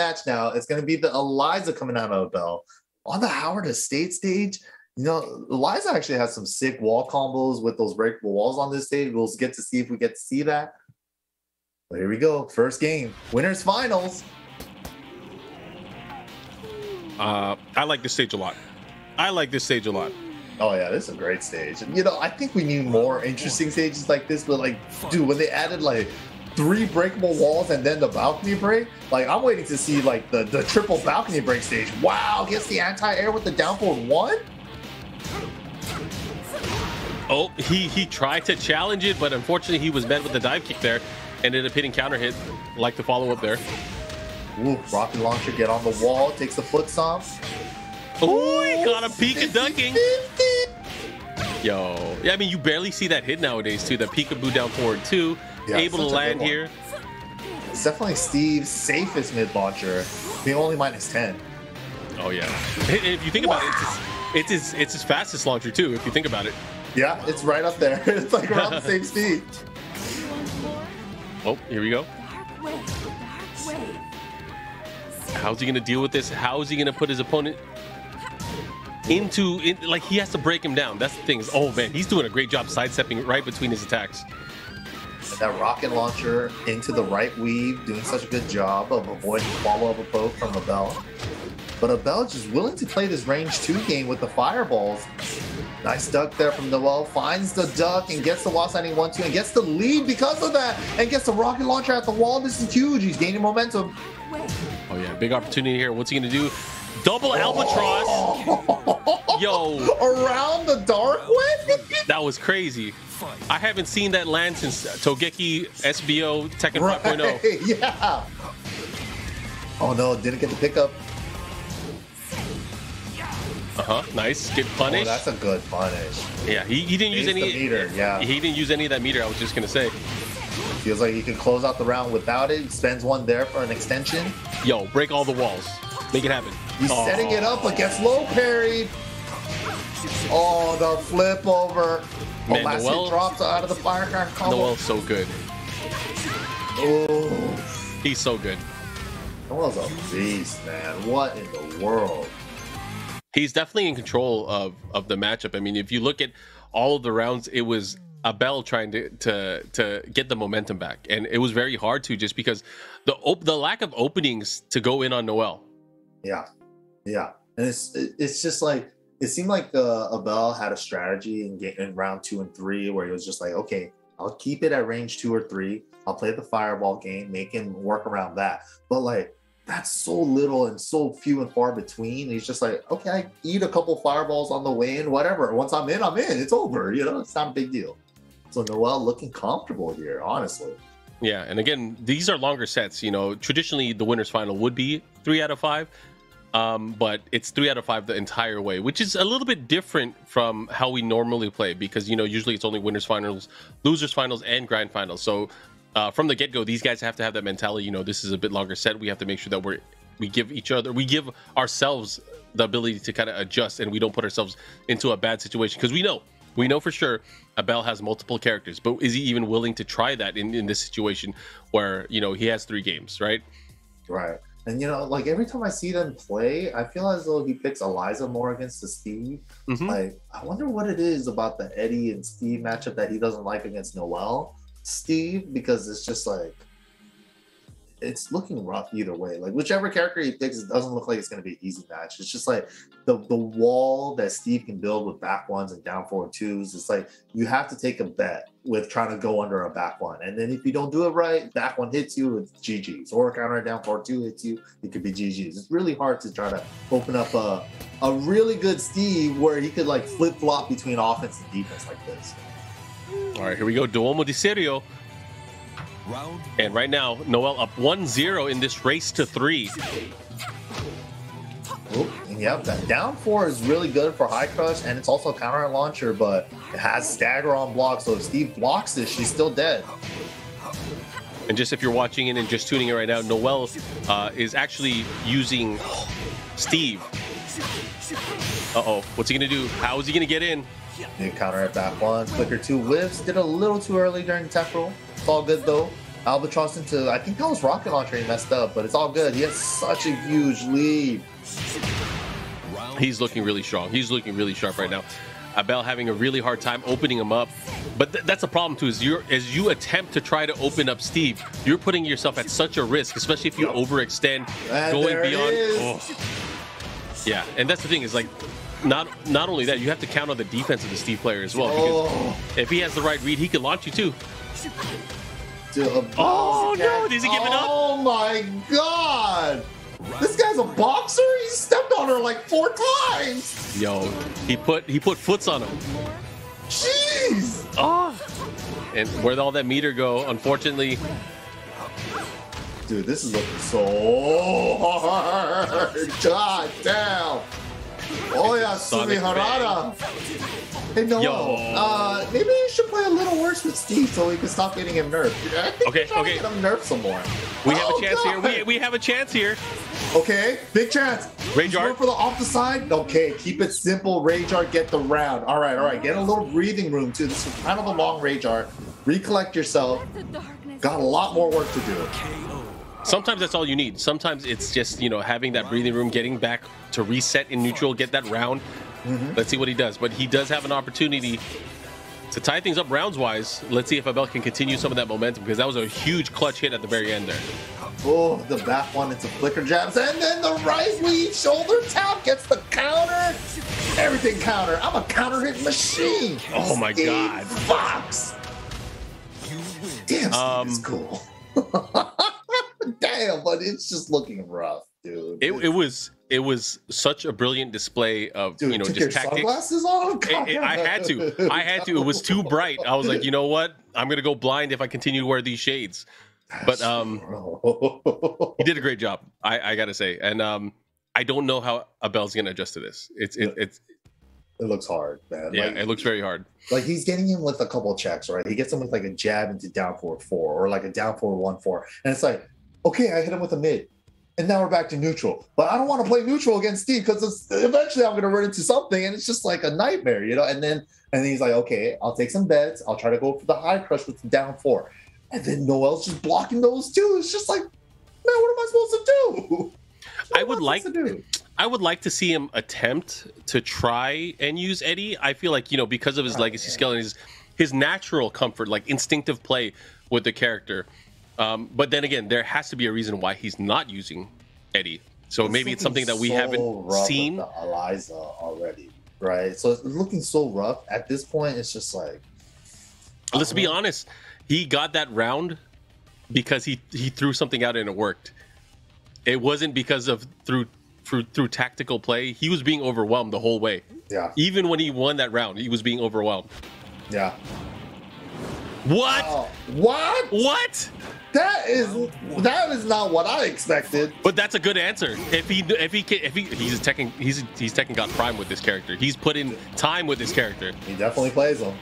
match now. It's going to be the Eliza coming out of Abel on the Howard Estate stage. You know, Eliza actually has some sick wall combos with those breakable walls on this stage. We'll get to see if we get to see that. But here we go. First game, winners finals. Uh, I like this stage a lot. I like this stage a lot. Oh yeah, this is a great stage. You know, I think we need more interesting stages like this. But like, dude, when they added like three breakable walls and then the balcony break, like I'm waiting to see like the the triple balcony break stage. Wow, gets the anti-air with the down forward one. Oh, he he tried to challenge it, but unfortunately he was met with the dive kick there. Ended up hitting counter hit, like the follow up there. Ooh, rocket launcher get on the wall, takes the foot stomp. Oh, he got a Pika ducking. Yo, yeah, I mean, you barely see that hit nowadays, too. The peekaboo down forward, too. Yeah, Able to land here. It's definitely Steve's safest mid launcher. Being only minus 10. Oh, yeah. If you think about it, it's his, it's his, it's his fastest launcher, too, if you think about it. Yeah, it's right up there. it's like around the same speed. Oh, here we go. Dark way, dark way. How's he going to deal with this? How is he going to put his opponent into, in, like, he has to break him down. That's the thing. Is, oh, man, he's doing a great job sidestepping right between his attacks. That rocket launcher into the right weave, doing such a good job of avoiding follow-up a poke from Abel. But Abel just willing to play this range two game with the fireballs. Nice duck there from Noel. Finds the duck and gets the wall standing 1 2 and gets the lead because of that. And gets the rocket launcher at the wall. This is huge. He's gaining momentum. Oh, yeah, big opportunity here. What's he going to do? Double oh. albatross. Yo, Around the dark way? that was crazy. I haven't seen that land since Togeki SBO Tekken 5.0. Right, Yeah. Oh no, didn't get the pickup. Uh huh. Nice. Get Oh, punished. that's a good punish. yeah, he, he didn't use Face the any. meter, yeah. He didn't use any of that meter. I was just gonna say, Feels like he can close out the round without it. Spends one there for an extension. yo, break all the walls, make it happen. He's Oh. setting it up, against low parried. Oh, the flip over. Man, oh, Noel- drops out of the firecracker combo. Noel's so good. Oh, He's so good. Noel's a beast, man. What in the world? He's definitely in control of of the matchup. I mean, if you look at all of the rounds, it was Abel trying to to to get the momentum back, and it was very hard to just because the op- the lack of openings to go in on Noel. Yeah, yeah, and it's it's just like it seemed like uh, Abel had a strategy in, ga- in round two and three where he was just like, okay, I'll keep it at range two or three. I'll play the fireball game, make him work around that. But like that's so little and so few and far between. He's just like, okay, I eat a couple fireballs on the way in, whatever. Once I'm in, I'm in. It's over. You know, it's not a big deal. So Noel looking comfortable here, honestly. Yeah, and again, these are longer sets. You know, traditionally the winners final would be three out of five, um, but it's three out of five the entire way, which is a little bit different from how we normally play because you know usually it's only winners finals, losers finals, and grand finals. So uh, from the get go, these guys have to have that mentality. You know, this is a bit longer set. We have to make sure that we're we give each other, we give ourselves the ability to kind of adjust, and we don't put ourselves into a bad situation because we know we know for sure Abel has multiple characters, but is he even willing to try that in, in this situation where you know he has three games, right? Right. And you know, like every time I see them play, I feel as though he picks Eliza more against the Steve. Mhm. Like, I wonder what it is about the Eddy and Steve matchup that he doesn't like against Noel Steve, because it's just like it's looking rough either way. Like whichever character he picks, it doesn't look like it's gonna be an easy match. It's just like the the wall that Steve can build with back ones and down forward twos. It's like you have to take a bet with trying to go under a back one. And then if you don't do it right, back one hits you, it's GG's. Or counter down forward two hits you, it could be GG's. It's really hard to try to open up a a really good Steve where he could like flip flop between offense and defense like this. All right, here we go. Duomo di Serio. Round And right now, Noel up 1-0 in this race to three. And yep, that down four is really good for high crush, and it's also a counter launcher, but it has stagger on block. So if Steve blocks this, she's still dead. And just if you're watching in and just tuning in right now, Noel uh, is actually using Steve. Uh-oh, what's he gonna do? How is he gonna get in? They counter at back one, flicker two whiffs. Did a little too early during the temporal. It's all good though. Albatross into I think that was rocket launcher he messed up, but it's all good. He has such a huge lead. He's looking really strong. He's looking really sharp right now. Abel having a really hard time opening him up, but th- that's a problem too. Is you as you attempt to try to open up Steve, you're putting yourself at such a risk, especially if you overextend, And going beyond. Oh. Yeah, and that's the thing is like, not not only that, you have to count on the defense of the Steve player as well. Because Oh, if he has the right read, he can launch you too. Oh, no, is he giving up? Oh my god! This guy's a boxer. He stepped on her like four times. Yo, he put he put foots on him. Jeez. Oh, and where'd all that meter go? Unfortunately, Dude, this is looking so hard. God damn. Oh yeah, Sumi Harada. Hey Noel, Yo. uh, maybe you should play a little worse with Steve so we can stop getting him nerfed. I think Okay, we're trying to okay. Get him nerfed some more. we have Oh, a chance here. We, we have a chance here. Okay, big chance. Rage art. for the off the side. Okay, keep it simple. Rage art, get the round. All right, all right. Get a little breathing room too. This is kind of a long rage art. Recollect yourself. Got a lot more work to do. KO. Sometimes that's all you need. Sometimes it's just you know having that breathing room, getting back to reset in neutral, get that round. Mm-hmm. Let's see what he does. But he does have an opportunity to tie things up rounds wise. Let's see if Abel can continue some of that momentum because that was a huge clutch hit at the very end there. Oh, the back one into flicker jabs, and then the right lead shoulder tap gets the counter. Everything counter. I'm a counter hit machine. Oh my Steve God. Fox. You win. Damn, Steve Um, is cool. Damn, but it's just looking rough, dude. It, it was it was such a brilliant display of dude, you know just tactics. sunglasses on. It- it- I had to. I had to. It was too bright. I was like, you know what? I'm gonna go blind if I continue to wear these shades. But um, he did a great job. I, I gotta say, and um, I don't know how Abel's gonna adjust to this. It's it, it's it looks hard, man. yeah, Like, it looks very hard. like he's getting him with a couple of checks, right? He gets him with like a jab into down four four or like a down four one four, and it's like, okay, I hit him with a mid, and now we're back to neutral. But I don't want to play neutral against Steve because eventually I'm going to run into something, and it's just like a nightmare, you know. And then and then he's like, okay, I'll take some bets. I'll try to go for the high crush with the down four, and then Noel's just blocking those two. It's just like, man, what am I supposed to do? What I would like- to do? I would like to see him attempt to try and use Eddy. I feel like you know because of his legacy skill and his his natural comfort, like instinctive play with the character. Um, but then again, there has to be a reason why he's not using Eddy. So maybe it's something that we so haven't seen. Eliza already, right? So it's looking so rough at this point. It's just like Let's be honest. He got that round because he he threw something out and it worked. It wasn't because of through through through tactical play. He was being overwhelmed the whole way. yeah, Even when he won that round, he was being overwhelmed. yeah. What? Oh, what? What? That is that is not what I expected. But that's a good answer. If he if he if he he's taking he's he's taking got prime with this character. He's put in time with this character. He definitely plays them.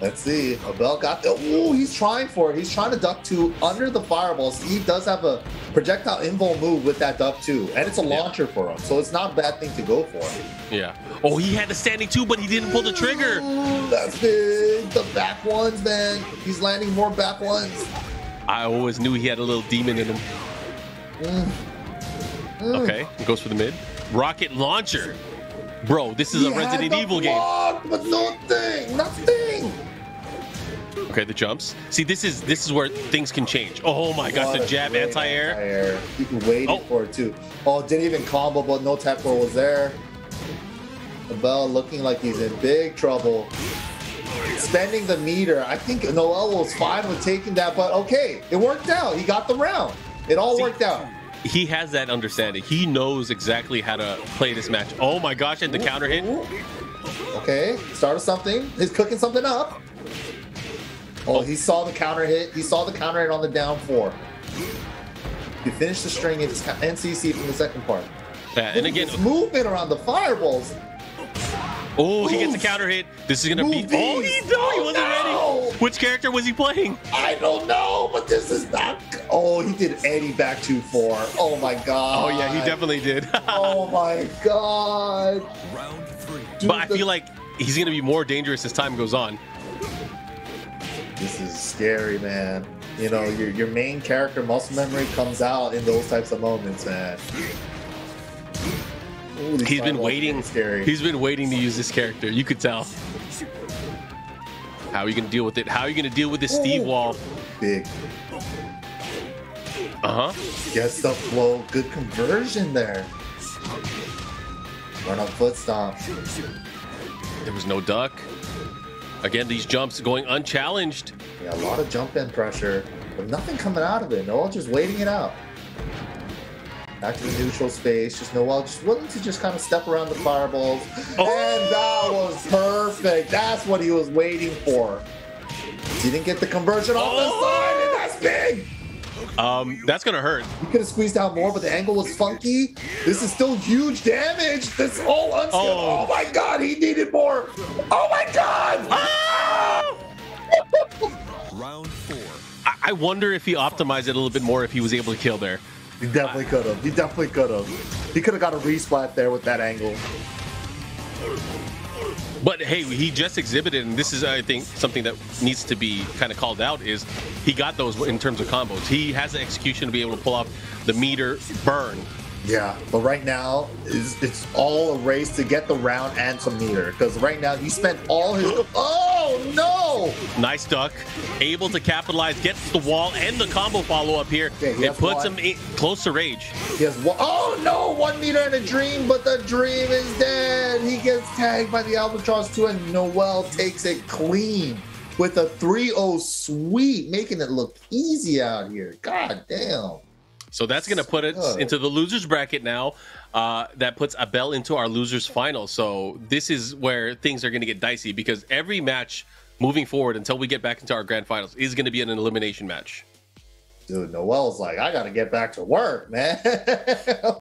Let's see. Abel got the. Ooh, he's trying for it. He's trying to duck two under the fireball. Steve does have a projectile invul move with that duck two, and it's a launcher for him, so it's not a bad thing to go for. Yeah. Oh, he had the standing two, but he didn't pull the trigger. Ooh, that's big. The back ones, man. He's landing more back ones. I always knew he had a little demon in him. Mm. Okay, goes for the mid. Rocket launcher. Bro, this is He a Resident Evil game. block, But nothing, nothing. Okay, the jumps. See, this is this is where things can change. Oh my gosh, the jab anti-air. anti-air. You waited Oh. for it too. Oh, didn't even combo, but no roll was there. Abel looking like he's in big trouble. Spending the meter. I think Noel was fine with taking that, but okay, it worked out. He got the round. It all See- worked out. He has that understanding. He knows exactly how to play this match. Oh my gosh, and the counter hit. Ooh. Okay, started something. He's cooking something up. Oh, he saw the counter hit. He saw the counter hit on the down four. He finished the string. It's NCC from the second part. Yeah, and again, This movement around the fireballs. oh, he gets a counter hit. This is gonna be. Move Oh, these. he no, he wasn't Oh, no. ready. Which character was he playing? I don't know, but this is not. Oh, he did Eddy back two four. Oh my god. Oh yeah, he definitely did. Oh my god. Round three. Dude, but I the- feel like he's gonna be more dangerous as time goes on. This is scary, man. You know, your your main character muscle memory comes out in those types of moments, man. Ooh, He's been waiting. Scary. He's been waiting to use this character. You could tell. How are you gonna deal with it? How are you gonna deal with this Steve Ooh. Wall? big. Uh huh. Gets the flow. Good conversion there. Run up foot stomp. There was no duck. Again, these jumps going unchallenged. Yeah, a lot of jump in pressure, but nothing coming out of it. Noel just waiting it out. Back to the neutral space. Just Noel just willing to just kind of step around the fireballs. Oh! And that was perfect. That's what he was waiting for. He didn't get the conversion off the Oh! side, and that's big. Um, that's gonna hurt. He could have squeezed out more, but the angle was funky. This is still huge damage. This whole unskilled. Oh. Oh, my god, he needed more. Oh my god. Ah! Round four. I- I wonder if he optimized it a little bit more if he was able to kill there. He definitely could have. He definitely could have. He could have got a resplat there with that angle. But hey, he just exhibited, and this is, I think, something that needs to be kind of called out is he got those in terms of combos. He has the execution to be able to pull off the meter burn. Yeah, but right now it's, it's all a race to get the round and some meter because right now he spent all his. Oh no! Nice duck, able to capitalize, gets the wall and the combo follow up here. Yeah, he it puts one. him in, close to rage. He has one, oh no! One meter and a dream, but the dream is dead. He gets tagged by the Albatross too, and Noel takes it clean with a 3-0 sweep, making it look easy out here. God damn. So that's going to put it into the losers bracket now. Uh, that puts Abel into our losers final. So this is where things are going to get dicey because every match moving forward until we get back into our grand finals is going to be an elimination match. Dude, Noel's like, I gotta get back to work, man.